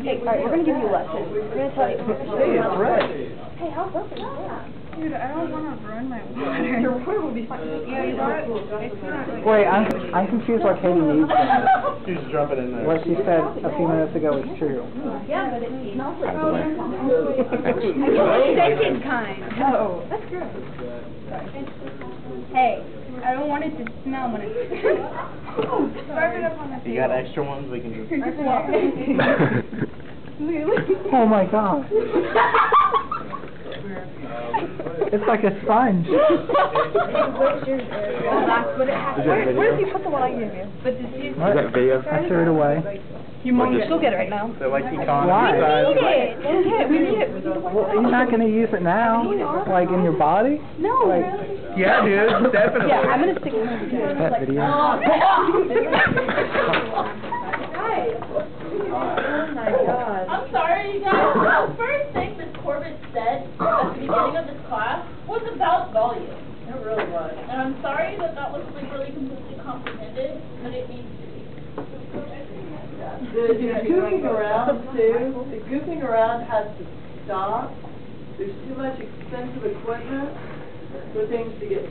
Okay, alright, we're gonna give you a lesson. We're gonna tell you. Hey, it's red. Hey, how's that Dude, I don't want to ruin my water. Your water will be fine. Yeah, you know what? It's not like... Wait, I'm I'm confused what Katie needs. then. She's dropping in there. What she said a few minutes ago is true. Yeah, but it smells like. By. Second kind. Oh, that's good. Hey, I don't want it to smell when it's... Scarf it up on the You got extra ones we can just. oh my god. It's like a sponge. But it has... Where, where did you put the one I gave you? But the season... What? I threw it away. Humongous. Go get it right now. They're like economy Why? We need it. We need it. We need it. Well, you're not gonna use it now, like in your body. No. Like Yeah, dude, definitely. Yeah, I'm gonna stick it in the that video. Oh my god. I'm sorry, you guys. The first thing Miss Corbett said at the beginning of this class was about volume. It really was. And I'm sorry that that wasn't like really completely comprehended, but it needs to be. The the goofing around too, the goofing around has to stop. There's too much expensive equipment for things to get